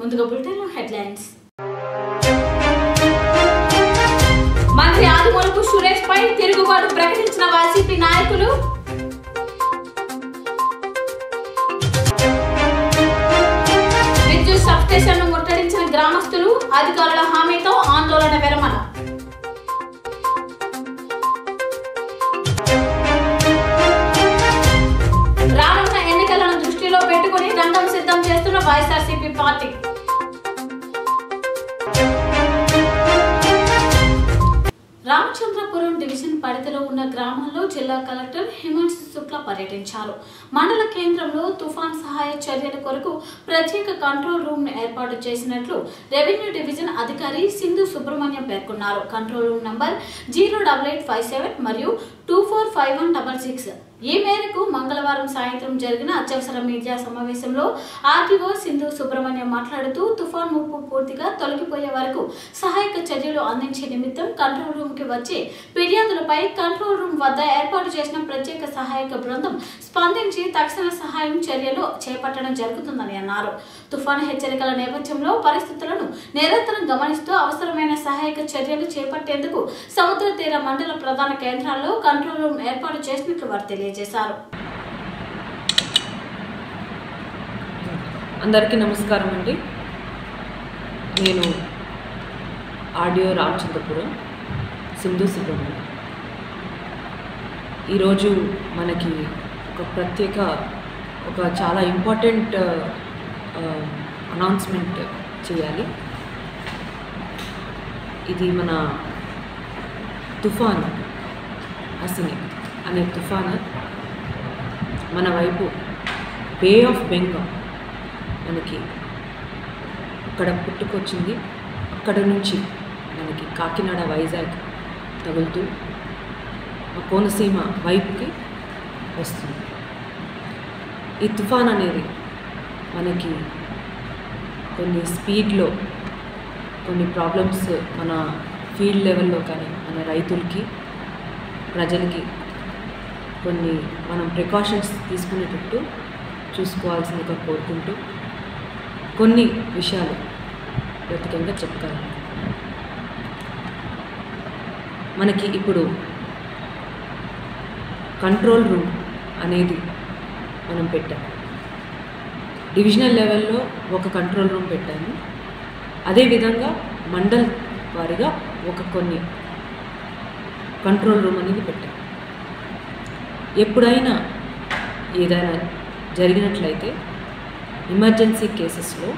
ముందుగా bulletin headlines మంత్రి ఆదిమూలపు సురేష్ పై తిరుగుబాటు ప్రకటించిన వైసీపీ నాయకులు. విద్యుత్ సబ్స్టేషన్ను ముట్టడించిన గ్రామస్తులు అధికారుల హామీతో ఆందోళన విరమణ. రానున్న ఎన్నికలను దృష్టిలో పెట్టుకుని రంగం సిద్ధం చేస్తున్న వైఎస్ఆర్సీపీ పార్టీ. డివిజన్ పరిధిలో ఉన్న గ్రామాల్లో జిల్లా కలెక్టర్ హిమాంశు శుక్లా పర్యటించారు. మండల కేంద్రంలో తుఫాన్ సహాయ చర్యల కొరకు ప్రత్యేక కంట్రోల్ రూమ్ ఏర్పాటు చేసినట్లు రెవెన్యూ డివిజన్ అధికారి సింధు సుబ్రహ్మణ్యం పేర్కొన్నారు. Control room number zero double eight five seven మరియు two four five one double six ఈ మేరకు మంగళవారం సాయంత్రం జరిగిన అత్యవసర మీడియా సమావేశంలో ఆర్టీఓ సింధు సుబ్రహ్మణ్యం మాట్లాడుతూ తుఫాన్ ముప్పు పూర్తిగా తొలగిపోయే వరకు సహాయక చర్యలు అందించే నిమిత్తం కంట్రోల్ రూమ్కి వచ్చే ఫిర్యాదులపై కంట్రోల్ రూమ్ వద్ద ఏర్పాటు చేసిన ప్రత్యేక సహాయక బృందం స్పందించి తక్షణ సహాయం చర్యలు చేపట్టడం జరుగుతుందని అన్నారు. తుఫాను హెచ్చరికల నేపథ్యంలో పరిస్థితులను నిరంతరం గమనిస్తూ అవసరమైన సహాయక చర్యలు చేపట్టేందుకు సముద్ర తీర మండల ప్రధాన కేంద్రాల్లో కంట్రోల్ రూమ్ ఏర్పాటు చేసినట్లు వారు తెలియజేశారు. అందరికీ నమస్కారం అండి. నేను ఆడియో రామచంద్రపురం సింధు సుబ్రహ్మణ్యం. ఈరోజు మనకి ఒక ప్రత్యేక ఒక చాలా ఇంపార్టెంట్ Um, అనౌన్స్మెంట్ చేయాలి. ఇది మన తుఫాన్. అసిని అనే తుఫాన్. మన వైపు బే ఆఫ్ బెంగాల్ మనకి అక్కడ పుట్టుకొచ్చింది. అక్కడ నుంచి మనకి కాకినాడ వైజాగ్ తగులుతూ కోనసీమ వైపుకి వస్తుంది. ఈ తుఫాన్ అనేది మనకి కొన్ని స్పీడ్లో కొన్ని ప్రాబ్లమ్స్ మన ఫీల్డ్ లెవెల్లో కానీ మన రైతులకి ప్రజలకి కొన్ని మనం ప్రికాషన్స్ తీసుకునేటట్టు చూసుకోవాల్సిందిగా కోరుకుంటూ కొన్ని విషయాలు ప్రత్యేకంగా చెప్తాను. మనకి ఇప్పుడు కంట్రోల్ రూమ్ అనేది మనం పెట్టాం. డివిజనల్ లెవెల్లో ఒక కంట్రోల్ రూమ్ పెట్టాము. అదేవిధంగా మండల్ వారిగా ఒక కొన్ని కంట్రోల్ రూమ్ అనేది పెట్టాం ఎప్పుడైనా ఏదైనా జరిగినట్లయితే ఎమర్జెన్సీ కేసెస్లో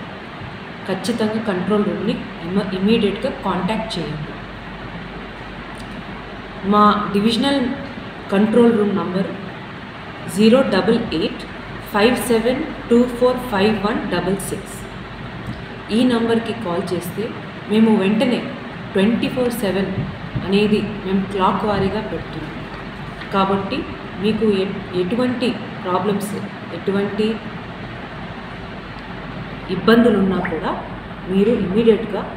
ఖచ్చితంగా కంట్రోల్ రూమ్ని ఇమ ఇమీడియట్గా కాంటాక్ట్ చేయండి. మా divisional control room number zero double eight five seven two four five one double six. ఈ నంబర్కి కాల్ చేస్తే మేము వెంటనే ట్వంటీ ఫోర్ సెవెన్ అనేది మేము క్లాక్ వారీగా పెడుతున్నాం. కాబట్టి మీకు ఎ- ఎటువంటి ప్రాబ్లమ్స్ ఎటువంటి ఇబ్బందులు ఉన్నా కూడా మీరు ఇమ్మీడియట్గా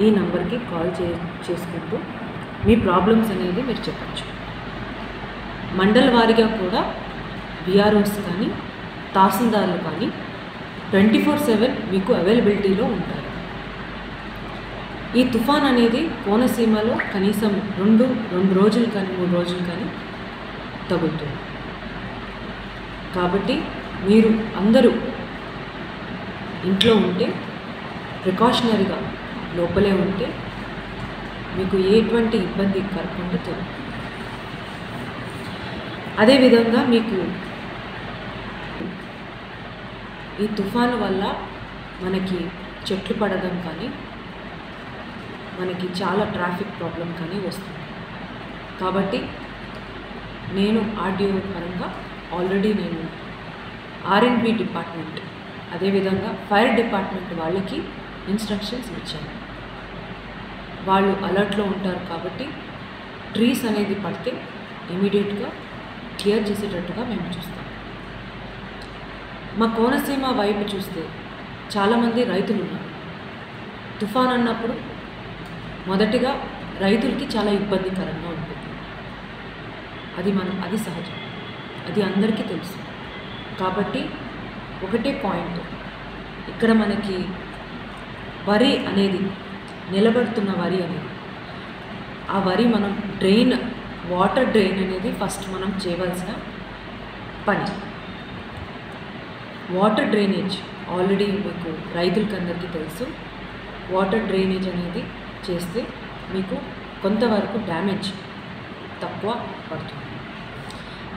ఈ నంబర్కి కాల్ చే చేసుకుంటూ మీ ప్రాబ్లమ్స్ అనేది మీరు చెప్పచ్చు. మండల వారిగా కూడా బీఆర్ఓస్ కానీ తహసీల్దార్లు కానీ ట్వంటీ ఫోర్ సెవెన్ మీకు అవైలబిలిటీలో ఉంటారు. ఈ తుఫాన్ అనేది కోనసీమలో కనీసం రెండు రెండు రోజులు కానీ మూడు రోజులు కానీ తగులుతుంది. కాబట్టి మీరు అందరూ ఇంట్లో ఉంటే ప్రికాషనరీగా లోపలే ఉంటే మీకు ఎటువంటి ఇబ్బంది కలగకుండా అదేవిధంగా మీకు ఈ తుఫాను వల్ల మనకి చెట్లు పడడం కానీ మనకి చాలా ట్రాఫిక్ ప్రాబ్లం కానీ వస్తుంది. కాబట్టి నేను ఆర్డీఓ పరంగా ఆల్రెడీ నేను ఆర్ఎండ్బి డిపార్ట్మెంట్ అదేవిధంగా ఫైర్ డిపార్ట్మెంట్ వాళ్ళకి ఇన్స్ట్రక్షన్స్ ఇచ్చాను. వాళ్ళు అలర్ట్లో ఉంటారు కాబట్టి ట్రీస్ అనేది పడితే ఇమీడియట్గా క్లియర్ చేసేటట్టుగా మేము చూస్తాం. మా కోనసీమ వైపు చూస్తే చాలామంది రైతులు ఉన్నారు తుఫాన్ అన్నప్పుడు మొదటిగా రైతులకి చాలా ఇబ్బందికరంగా ఉంటుంది. అది మనం అది సహజం. అది అందరికీ తెలుసు. కాబట్టి ఒకటే పాయింట్. ఇక్కడ మనకి వరి అనేది నిలబడుతున్న వరి అనేది ఆ వరి మనం డ్రైన్ వాటర్ డ్రైన్ అనేది ఫస్ట్ మనం చేయవలసిన పని. వాటర్ డ్రైనేజ్ ఆల్రెడీ మీకు రైతులకి అందరికీ తెలుసు. వాటర్ డ్రైనేజ్ అనేది చేస్తే మీకు కొంతవరకు డ్యామేజ్ తక్కువ పడుతుంది.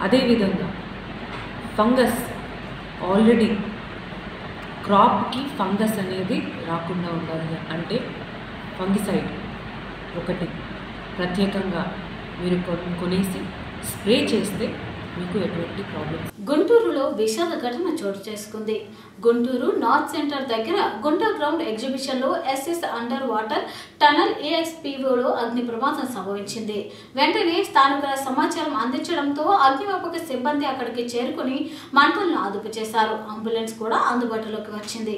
అదేవిధంగా ఫంగస్ ఆల్రెడీ క్రాప్కి ఫంగస్ అనేది రాకుండా ఉండాలి అంటే ఫంగిసైడ్ ఒకటి ప్రత్యేకంగా మీరు కొనేసి స్ప్రే చేస్తే మీకు ఎటువంటి ప్రాబ్లమ్ గుంటూరులో విషాద ఘటన చోటు చేసుకుంది. గుంటూరు నార్త్ సెంటర్ దగ్గర గుంటా గ్రౌండ్ ఎగ్జిబిషన్లో ఎస్ఎస్ అండర్ వాటర్ టనల్ ఏఎస్పీఓలో అగ్ని ప్రమాదం సంభవించింది. వెంటనే స్థానికుల సమాచారం అందించడంతో అగ్నిమాపక సిబ్బంది అక్కడికి చేరుకుని మంటలను అదుపు చేశారు. అంబులెన్స్ కూడా అందుబాటులోకి వచ్చింది.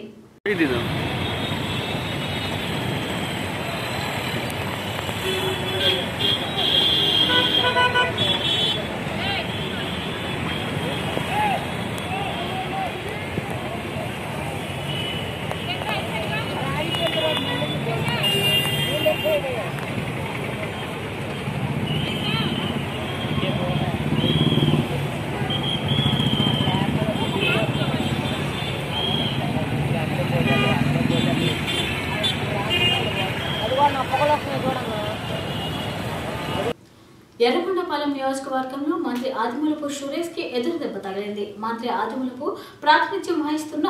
నియోజకవర్గంలో మంత్రి ఆదిమూలపు సురేష్కి ఎదురు దెబ్బ తగిలింది. మంత్రి ఆదిమూలపు ప్రాతినిధ్యం వహిస్తున్న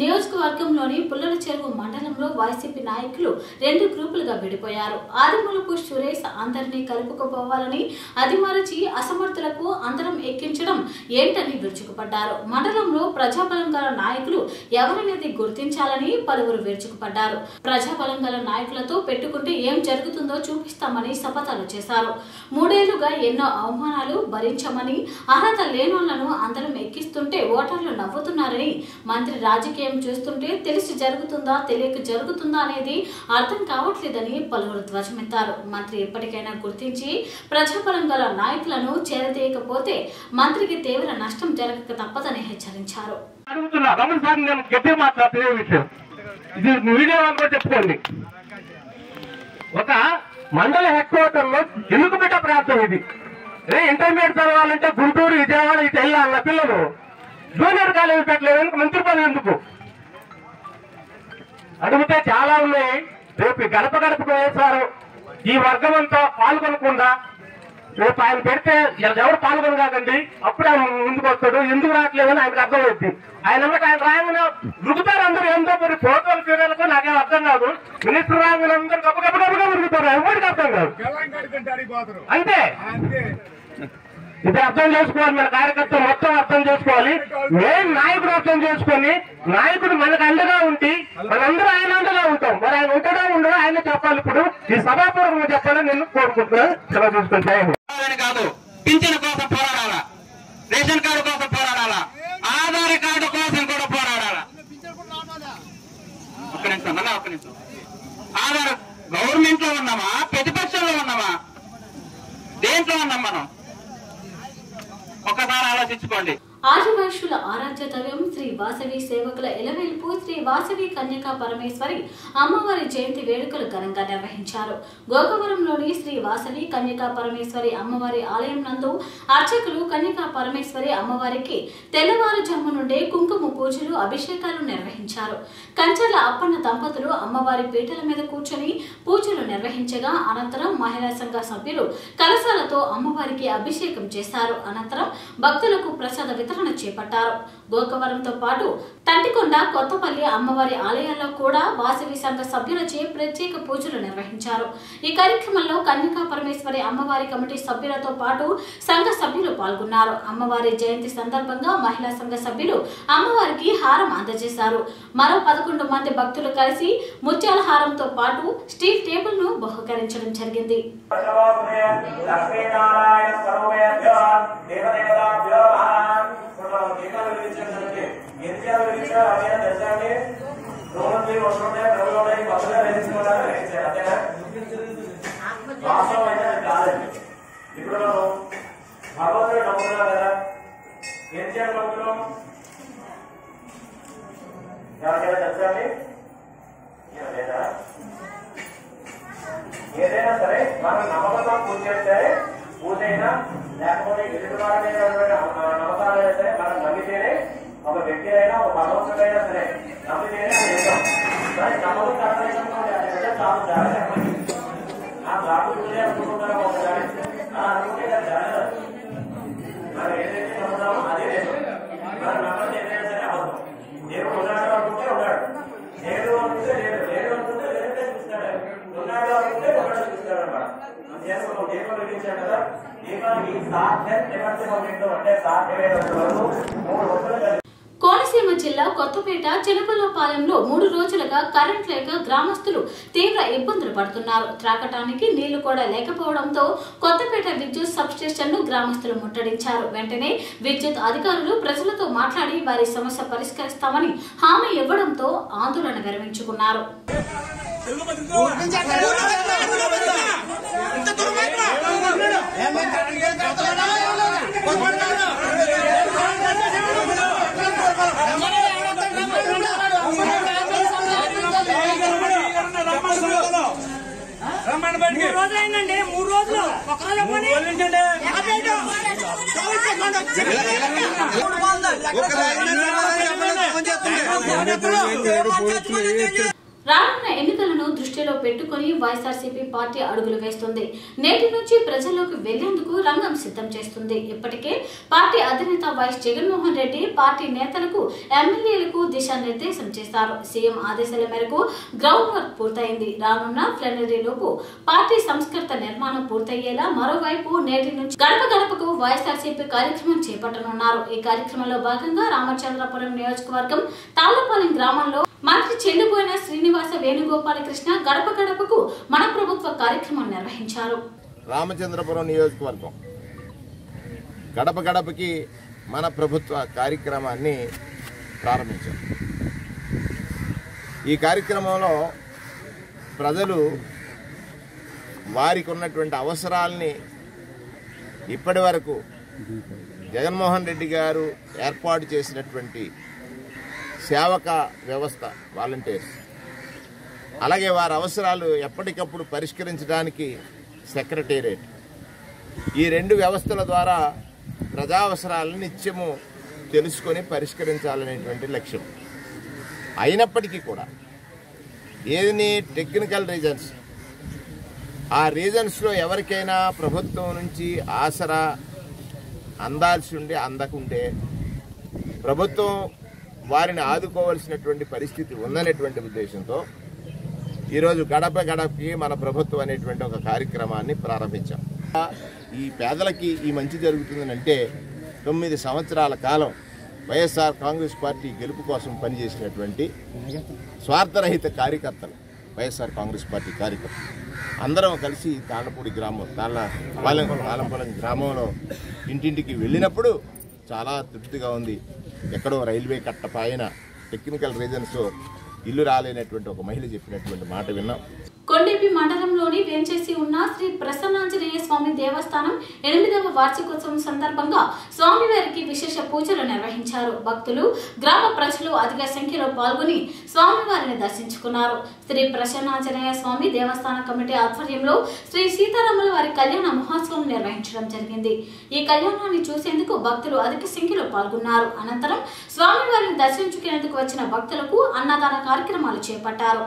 నియోజకవర్గంలోని పుల్లల చెరువు మండలంలో వైసీపీ నాయకులు రెండు గ్రూపులుగా విడిపోయారు. ఆదిమూలపు సురేష్ అందరినీ కలుపుకుపోవాలని అదిమరచి అసమర్థులకు అందరం ఎక్కించడం ఏంటని విరుచుకుపడ్డారు. మండలంలో ప్రజాబలం గల నాయకులు ఎవరనేది గుర్తించాలని పలువురు విరుచుకుపడ్డారు. ప్రజాబలం గల నాయకులతో పెట్టుకుంటే ఏం జరుగుతుందో చూపిస్తామని శపథాలు చేశారు. మూడేళ్ళుగా ఎన్నో అవమానాలు భరించమని అర్హత లేనోళ్ళను అందరం ఎక్కిస్తుంటే ఓటర్లు నవ్వుతున్నారని మంత్రి రాజకీయ చేస్తుంటే తెలిసి జరుగుతుందా తెలియక జరుగుతుందా అనేది అర్థం కావట్లేదని పలువురు ధ్వజమెత్తారు. మంత్రి ఎప్పటికైనా గుర్తించి ప్రజాబలం గల నాయకులను చేరదీయకపోతే మంత్రికి తీవ్ర నష్టం జరగక తప్పదని హెచ్చరించారు. ఇది మీడియా వాళ్ళు చెప్పుకోండి. ఒక మండల హెడ్ క్వార్టర్లో లో ప్రాంతం ఇది. ఏ ఇంటర్మీడియట్ చదవాలంటే గుంటూరు విజయవాడ ఇటు వెళ్ళాలన్న పిల్లలు. జూనియర్ కాలేజీ పెట్టలేదు మంత్రి పని ఎందుకు? అడిగితే చాలా ఉన్నాయి. రేపు గడప గడపకు వేశారు ఈ వర్గం అంతా పాల్గొనకుండా రేపు ఆయన పెడితే ఎవరు పాల్గొన కాకండి అప్పుడు ఆయన ముందుకు వస్తాడు. ఎందుకు రావట్లేదని ఆయనకు అర్థమవుద్ది ఆయన ఆయన రాగానే రుకుతారు అందరూ. ఏందో మరి ఫోటోలు సీరియల్కు నాకేం అర్థం కాదు. మినిస్టర్ రాగానే అందరూ గబ గబ గబ గబ ఉరుకుతారు ఎవరికి అర్థం కాదు. అంతే. ఇది అర్థం చేసుకోవాలి మన కార్యకర్తలు మొత్తం అర్థం చేసుకోవాలి. మెయిన్ నాయకుడు అర్థం చేసుకొని నాయకుడు మనకు అండగా ఉండి మనందరూ ఆయన అండగా ఉంటాం. మరి ఆయన ఉంటాడా ఉండడా ఆయన చెప్పాలి ఇప్పుడు. ఈ సభాపూర్వకంగా చెప్పాలని నేను కోరుకుంటున్నాను. సెలవు తీసుకుంటాను కాదు పింఛన్ కోసం పోరాడాలా? శ్రీ వాసవి సేవకుల ఎలవెల్పు శ్రీ కన్యకా పరమేశ్వరి అమ్మవారి జయంతి వేడుకలు ఘనంగా నిర్వహించారు. గోకవరంలోని శ్రీ వాసవి కన్యకా పరమేశ్వరి అమ్మవారి ఆలయం నందు అర్చకులు కన్యకా పరమేశ్వరి అమ్మవారికి తెల్లవారుజాము నుండే కుంకుమ పూజలు అభిషేకాలు నిర్వహించారు. కంచెల అప్పన్న దంపతులు అమ్మవారి పీటల మీద కూర్చొని పూజలు నిర్వహించగా అనంతరం మహిళా సంఘ సభ్యులు కలశాలతో అమ్మవారికి అభిషేకం చేశారు. అనంతరం భక్తులకు ప్రసాద వితరణ చేపట్టారు. గోకవరంతో పాటు తంటికొండ కొత్తపల్లి అమ్మవారి ఆలయాల్లో కూడా వాసవి సంఘ సభ్యులచే ప్రత్యేక పూజలు నిర్వహించారు. ఈ కార్యక్రమంలో కన్యకా పరమేశ్వరి అమ్మవారి కమిటీ సభ్యులతో పాటు సంఘ సభ్యులు పాల్గొన్నారు. అమ్మవారి జయంతి సందర్భంగా మహిళా సంఘ సభ్యులు అమ్మవారికి హారం అందజేశారు. మరో పదకొండు మంది భక్తులు కలిసి ముత్యాల హారంతో పాటు స్టీల్ టేబుల్ను బహుకరించడం జరిగింది. దేవదేవతాభ్యో నమః గీతాలు వినిపించండి అదే తెలుసండి రోజు వస్తుంటే ప్రభుత్వం కొత్తగా వేసుకోవడానికి వేయించారు అంతేనా వాస్తవం అయితే అది కాదండి ఇప్పుడు భగవంతుడు నమ్ముతున్నాం కదా ఏం చేయాలి నమ్ముతున్నాం ఎవరికైనా లేదా ఏదైనా సరే మనం నమ్మకంతో పూజ చేస్తే పూజ అయినా లేకపోతే ఎదుటి వారి మన నమ్మకాలు సరే మనం నమ్మితేనే ఒక వ్యక్తి అయినా ఒక భగవంతుడైనా సరే నమ్మితేనే అది నిజం కానీ నమ్మకం కలగలేకపోతే అది నిజం జరగలేదు ఆ రాబు పూజ అనుకుంటున్నాం ఒకసారి. అలా అనుకుంటే జరగదు మనం ఏదైతే నమ్ముతామో అదే మనం నమ్మకం ఏదైనా సరే దేవుడు ఉన్నాడు అనుకుంటే ఉన్నాడు. లేడు అనుకుంటే లేడు లేడు అనుకుంటే లేదంటే చూస్తాడు ఉన్నాడు అనుకుంటే చూస్తాడు దీపం కదా. దీపానికి సాధ్యం నిమజ్జనం అంటే సాధ్యమైన వరకు మూడు కలిపి కోనసీమ జిల్లా కొత్తపేట చిలకలపాలెంలో మూడు రోజులుగా కరెంట్ లేక గ్రామస్తులు తీవ్ర ఇబ్బందులు పడుతున్నారు త్రాగటానికి నీళ్ళు కూడా లేకపోవడంతో కొత్తపేట విద్యుత్ సబ్స్టేషన్ను గ్రామస్తులు ముట్టడించారు వెంటనే విద్యుత్ అధికారులు ప్రజలతో మాట్లాడి వారి సమస్య పరిష్కరిస్తామని హామీ ఇవ్వడంతో ఆందోళన విరమించుకున్నారు మూడు రోజులు. అయిందండి మూడు రోజులు ఒక రోజు. రానున్న ఎన్నికలను దృష్టిలో పెట్టుకుని వైఎస్ఆర్సీపీ పార్టీ అడుగులు వేస్తుంది. నేటి నుంచి ప్రజల్లోకి వెళ్ళేందుకు రంగం సిద్ధం చేస్తుంది. ఇప్పటికే పార్టీ అధినేత వైఎస్ జగన్మోహన్ రెడ్డి పార్టీ నేతలకు ఎమ్మెల్యేలకు దిశానిర్దేశం చేశారు. సీఎం ఆదేశాల మేరకు గ్రౌండ్ వర్క్ పూర్తయింది. రానున్న ప్లెనరీలోపు పార్టీ సంస్కృత నిర్మాణం పూర్తయ్యేలా మరోవైపు నేటి నుంచి గడప గడపకు వైఎస్ఆర్సీపీ కార్యక్రమం చేపట్టనున్నారు. ఈ కార్యక్రమంలో భాగంగా రామచంద్రపురం నియోజకవర్గం తాళ్ళపాలెం గ్రామంలో మంత్రి చెల్లిపోయిన శ్రీనివాస వేణుగోపాలకృష్ణ గడప గడపకు మన ప్రభుత్వ కార్యక్రమం నిర్వహించారు. రామచంద్రపురం నియోజకవర్గం. గడప గడపకి మన ప్రభుత్వ కార్యక్రమాన్ని ప్రారంభించాం. ఈ కార్యక్రమంలో ప్రజలు వారికి ఉన్నటువంటి అవసరాలని ఇప్పటి వరకు జగన్మోహన్ రెడ్డి గారు ఏర్పాటు చేసినటువంటి సేవక వ్యవస్థ వాలంటీర్స్ అలాగే వారి అవసరాలు ఎప్పటికప్పుడు పరిష్కరించడానికి సెక్రటేరియట్ ఈ రెండు వ్యవస్థల ద్వారా ప్రజా అవసరాలను నిత్యము తెలుసుకొని పరిష్కరించాలనేటువంటి లక్ష్యం. అయినప్పటికీ కూడా ఏదని టెక్నికల్ రీజన్స్ ఆ రీజన్స్లో ఎవరికైనా ప్రభుత్వం నుంచి ఆసరా అందాల్సి ఉండి అందకుంటే ప్రభుత్వం వారిని ఆదుకోవాల్సినటువంటి పరిస్థితి ఉందనేటువంటి ఉద్దేశంతో ఈరోజు గడప గడపకి మన ప్రభుత్వం అనేటువంటి ఒక కార్యక్రమాన్ని ప్రారంభించాం. ఈ పేదలకి ఈ మంచి జరుగుతుందనంటే తొమ్మిది సంవత్సరాల కాలం వైఎస్ఆర్ కాంగ్రెస్ పార్టీ గెలుపు కోసం పనిచేసినటువంటి స్వార్థరహిత కార్యకర్తలు వైఎస్ఆర్ కాంగ్రెస్ పార్టీ కార్యకర్తలు. అందరం కలిసి తాళ్ళపూడి గ్రామం తాళ్ళ పాలెం తాళంపాలెం గ్రామంలో ఇంటింటికి వెళ్ళినప్పుడు చాలా తృప్తిగా ఉంది. ఎక్కడో రైల్వే కట్ట పైన టెక్నికల్ రీజన్స్ ఇల్లు రాలేనటువంటి ఒక మహిళ చెప్పినటువంటి మాట విన్నాం. కొండేపి మండలంలోని వేంచేసి ఉన్న శ్రీ ప్రసన్నాంజనేయ స్వామి దేవస్థానం ఎనిమిదవ వార్షికోత్సవం సందర్భంగా స్వామివారికి విశేష పూజలు నిర్వహించారు. భక్తులు గ్రామ ప్రజలు అధిక సంఖ్యలో పాల్గొని స్వామివారిని దర్శించుకున్నారు. శ్రీ ప్రసన్నాంజనేయ స్వామి దేవస్థాన కమిటీ ఆధ్వర్యంలో శ్రీ సీతారాముల వారి కళ్యాణ మహోత్సవం నిర్వహించడం జరిగింది. ఈ కళ్యాణాన్ని చూసేందుకు భక్తులు అధిక సంఖ్యలో పాల్గొన్నారు. అనంతరం స్వామివారిని దర్శించుకునేందుకు వచ్చిన భక్తులకు అన్నదాన కార్యక్రమాలు చేపట్టారు.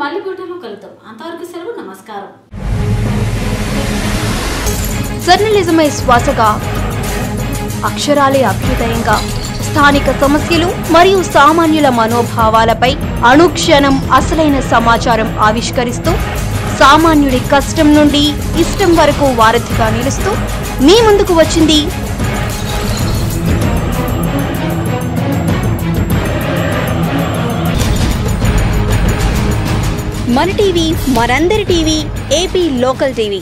మళ్ళీ కలుద్దాం. అంతవరకు సెలవు నమస్కారం. జర్నలిజమే శ్వాసగా అక్షరాలే అభ్యుదయంగా స్థానిక సమస్యలు మరియు సామాన్యుల మనోభావాలపై అనుక్షణం అసలైన సమాచారం ఆవిష్కరిస్తూ సామాన్యుడి కష్టం నుండి ఇష్టం వరకు వారధిగా నిలుస్తూ మీ ముందుకు వచ్చింది మన టీవీ మనందరి టీవీ ఏపీ లోకల్ టీవీ.